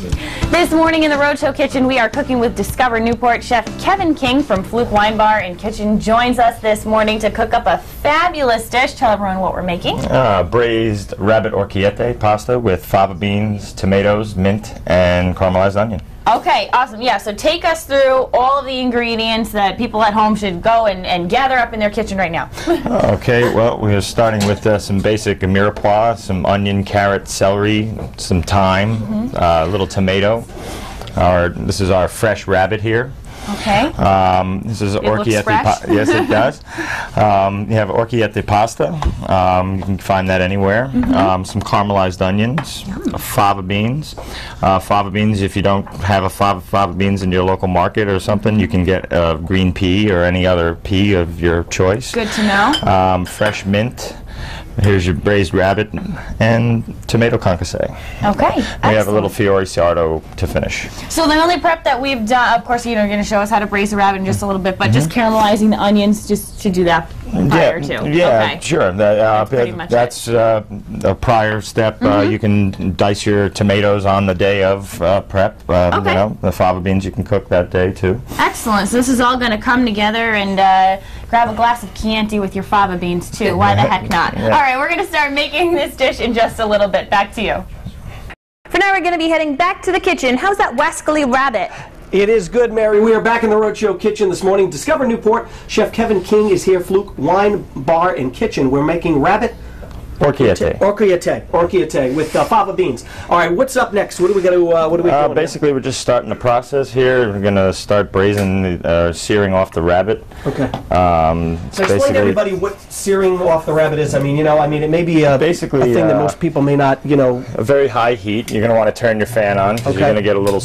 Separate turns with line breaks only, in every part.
Thank you. This morning in the Rhode Show Kitchen, we are cooking with Discover Newport chef Kevin King from Fluke Wine Bar and Kitchen joins us this morning to cook up a fabulous dish. Tell everyone what we're making.
Uh, braised rabbit orecchiette pasta with fava beans, tomatoes, mint, and caramelized onion.
Okay, awesome. Yeah, so take us through all of the ingredients that people at home should go and, and gather up in their kitchen right now.
Okay, well, we're starting with uh, some basic mirepoix, some onion, carrot, celery, some thyme, uh, a little tomato. Our, this is our fresh rabbit here.
Okay.
Um, this is
looks
yes, it does. Um, you have orecchiette pasta. Um, you can find that anywhere.
Mm-hmm.
Um, some caramelized onions, fava beans. Uh, fava beans. If you don't have a fava, fava beans in your local market or something, you can get uh, green pea or any other pea of your choice.
Good to know.
Um, fresh mint. Here's your braised rabbit and tomato concasse.
Okay.
We have a little
excellent.
fiore sardo to finish.
So the only prep that we've done, of course, you know, you're going to show us how to braise a rabbit in just a little bit, but just mm-hmm. caramelizing the onions, just to do that prior
Mm-hmm. yeah,
to.
Yeah,
okay.
sure. That, uh,
That's pretty much Mm-hmm.
that's uh, a prior step. Uh, you can dice your tomatoes on the day of uh, prep. Uh,
Okay.
You know, the fava beans you can cook that day too.
Excellent. So this is all going to come together and uh, grab a glass of Chianti with your fava beans too. Why the heck not?
Yeah.
All right, we're going to start making this dish in just a little bit. Back to you.
For now, we're going to be heading back to the kitchen. How's that Wescally rabbit?
It is good, Mary. We are back in the Rhode Show kitchen this morning. Discover Newport. Chef Kevin King is here. Fluke Wine Bar and Kitchen. We're making rabbit
Orecchiette.
orchiette, orchiette with uh, fava beans. All right, what's up next? What do we got to? Uh, what do we
Uh,
doing?
basically, we're just starting the process here. We're gonna start braising, uh, searing off the rabbit.
Okay.
Um,
So explain to everybody what searing off the rabbit is. I mean, you know, I mean, it may be a,
Basically,
a thing that
uh,
most people may not, you know.
a very high heat. You're gonna want to turn your fan on because
Okay.
you're gonna get a little,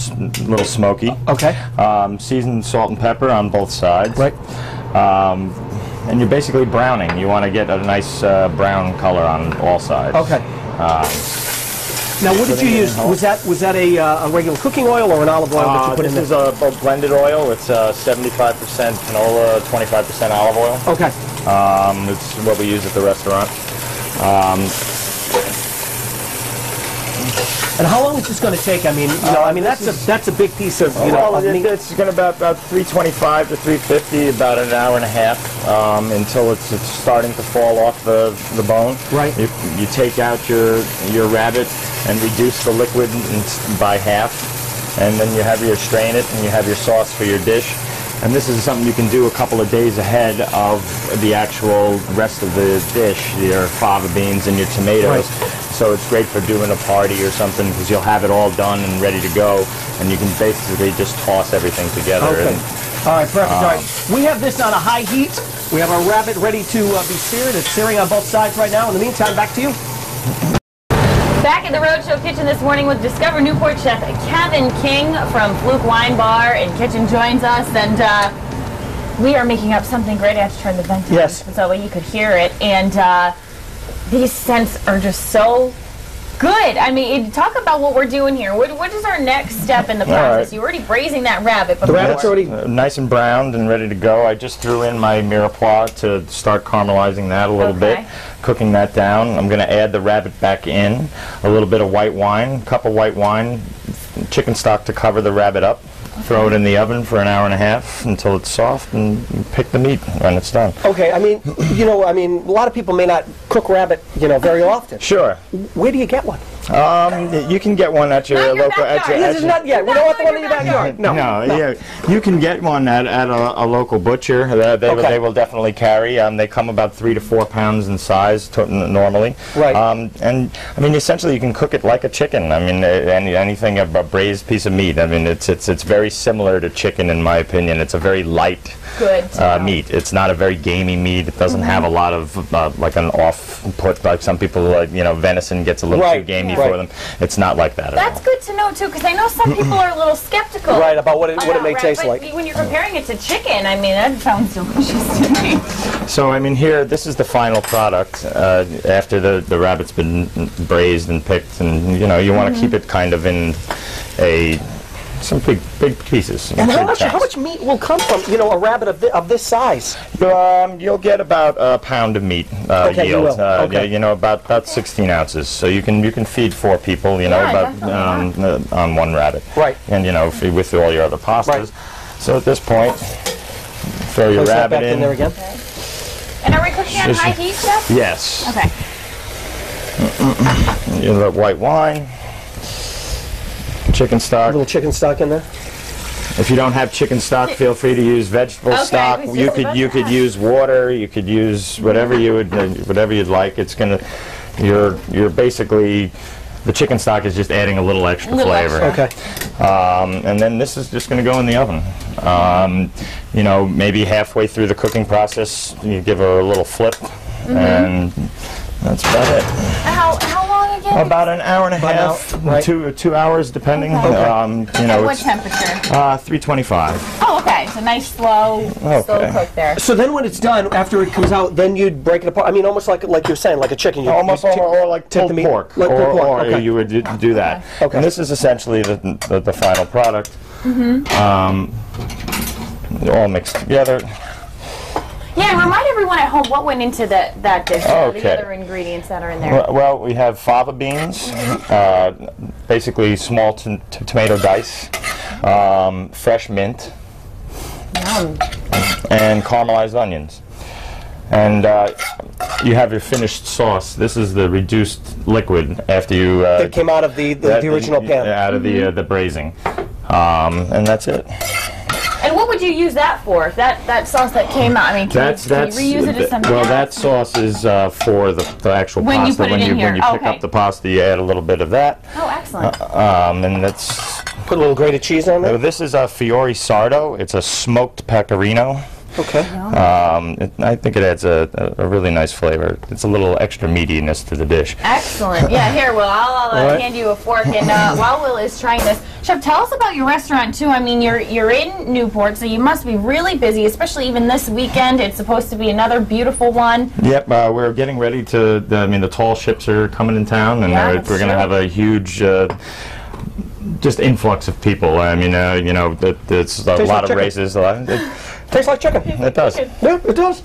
little smoky.
Okay.
Um, seasoned salt and pepper on both sides.
Right.
Um, and you're basically browning. You want to get a nice uh, brown color on all sides.
Okay.
Um,
Now, what did you
Putting it in
use? Was that was that a, uh, a regular cooking oil or an olive oil that
uh,
you put
this
in
is
there?
a, a blended oil. It's uh, 75% canola, 25% olive oil.
Okay.
Um, it's what we use at the restaurant. Um,
And how long is this going to take? I mean, you know, I mean, that's a that's a big piece of you know
well, it, it's going to about about 325 to 350, about an hour and a half um, until it's, it's starting to fall off the, the bone.
Right.
You, you take out your your rabbit and reduce the liquid by half, and then you have your strain it and you have your sauce for your dish. And this is something you can do a couple of days ahead of the actual rest of the dish, your fava beans and your tomatoes. So it's great for doing a party or something because you'll have it all done and ready to go, and you can basically just toss everything together.
Okay.
And,
All right, perfect. All
Um,
right. We have this on a high heat. We have our rabbit ready to uh, be seared. It's searing on both sides right now. In the meantime, back to you.
Back in the Rhode Show Kitchen this morning with Discover Newport chef Kevin King from Fluke Wine Bar and Kitchen joins us, and uh, we are making up something great. I have to turn the vent on
Yes.
so that way you could hear it. And uh, these scents are just so good. I mean, talk about what we're doing here. What, what is our next step in the process?
right.
You're already braising that rabbit.
The rabbit's already.
Uh, nice and browned and ready to go. I just threw in my mirepoix to start caramelizing that a little
Okay.
bit, cooking that down. I'm going to add the rabbit back in, a little bit of white wine, cup of white wine, chicken stock to cover the rabbit up. Throw it in the oven for an hour and a half until it's soft, and pick the meat when it's done.
Okay, I mean, you know, I mean, a lot of people may not cook rabbit, you know, very often.
Sure.
Where do you get one?
Um, you can get one at your
Not your
local. At your,
This
at
is
your-
not yet. We don't want the one in your backyard. No.
No, yeah, you can get one at, at a, a local butcher. They, they,
Okay.
they will definitely carry. Um, they come about three to four pounds in size to, n- normally.
Right.
Um, and I mean, essentially, you can cook it like a chicken. I mean, uh, any, anything a, a braised piece of meat. I mean, it's it's it's very similar to chicken in my opinion. It's a very light.
Good to
Uh, meat. It's not a very gamey meat. It doesn't have a lot of uh, like an off put like some people like you know venison gets a little
Right,
too gamey
right.
for them. It's not like that at
That's
all.
good to know too, because I know some people are a little skeptical.
Right, about what it- what it may
rat-
taste
but
like.
When you're comparing it to chicken, I mean, that sounds delicious to me.
So I mean, here this is the final product uh, after the the rabbit's been braised and picked, and you know you want to keep it kind of in a some big big pieces.
And how much how much meat will come from you know a rabbit of, thi- of this size?
Um, you'll get about a pound of meat uh,
Okay, you will.
Uh,
Okay.
yeah, you know, about about 16 ounces. So you can you can feed four people. You know,
Yeah,
about um, uh, on one rabbit.
Right.
And you know, f- with all your other pastas.
Right.
So at this point, throw your
Place
rabbit
back in there again.
And are we cooking on high heat, Chef?
Yes.
Okay.
You know, white wine. Chicken stock.
A little chicken stock in there.
If you don't have chicken stock, feel free to use vegetable
Okay,
stock. You could you
to
could
ask.
use water. You could use whatever you would uh, whatever you'd like. It's gonna you're you're basically the chicken stock is just adding a little extra
Little
flavor.
Okay.
Um, and then this is just going to go in the oven. Um, you know, maybe halfway through the cooking process, you give her a little flip,
Mm-hmm.
and that's about it. About an hour and a
About an
half,
hour, right.
two two hours, depending.
Okay.
Um, you
At what temperature?
uh, 325.
Oh, okay. So nice, slow, slow cook there.
So then when it's done, after it comes out, then you'd break it apart. I mean, almost like like you're saying, like a chicken. You,
Almost
you
or, or like
tip
pulled
the meat-
pork,
like
or,
pulled pork,
or
okay.
you would do, do that.
Okay.
And this is essentially the, the, the final product. Mm-hmm. Um, all mixed together.
Yeah, remind everyone at home what went into that that dish. uh, The
Okay.
other ingredients that are in there.
Well, well, we have fava beans, uh, basically small t- t- tomato dice, um, fresh mint,
Yum.
and caramelized onions. And uh, you have your finished sauce. This is the reduced liquid after you. Uh,
That came out of the the, the original pan.
Out of the uh, the braising, um, and that's it.
And what would you use that for? That that sauce that came out. I mean, can,
That's
you, can
that's
you reuse it as something
well.
else?
That sauce is uh, for the, the actual
When you
pasta.
put it
when
in
you
here.
when you pick
Okay.
up the pasta, you add a little bit of that,
oh, excellent.
um, and that's
Put a little grated cheese on
Uh,
there.
This is a Fiore Sardo. It's a smoked pecorino.
Okay.
Um, it, I think it adds a, a, a really nice flavor. It's a little extra meatiness to the dish.
Excellent. Yeah, here, Will. I'll, I'll uh,
All right.
hand you a fork. And uh, while Will is trying this, Chef, tell us about your restaurant too. I mean, you're you're in Newport, so you must be really busy, especially even this weekend. It's supposed to be another beautiful one.
Yep, uh, we're getting ready to. The, I mean, the tall ships are coming in town, and
Yeah,
they're- we're going to have a huge. Just influx of people. I mean, uh, you know, it, it's a
Tastes
lot
like
of races. A lot, it,
Tastes like chicken.
it does.
Yeah, it does.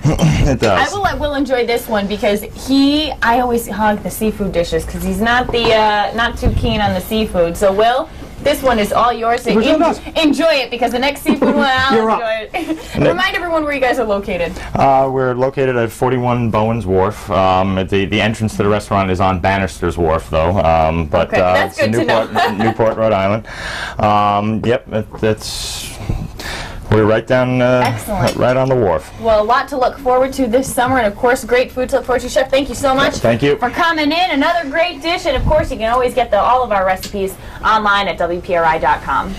It does.
I will let Will enjoy this one because he. I always hog the seafood dishes because he's not the uh, not too keen on the seafood. So Will. This one is all yours. So en-
yours?
enjoy it because the next seafood one, I'll
You're up.
enjoy it. Remind everyone where you guys are located.
Uh, we're located at 41 Bowens Wharf. Um, the the entrance to the restaurant is on Bannister's Wharf, though. Um, but
Okay,
uh,
that's
it's
good to know.
Newport, Newport, Rhode Island. Um, yep, it, that's we're right down, uh,
Excellent.
right on the wharf.
Well, a lot to look forward to this summer, and of course, great food to look forward to. Chef, thank you so much.
Thank you.
for coming in. Another great dish, and of course, you can always get the, all of our recipes online at WPRI.com.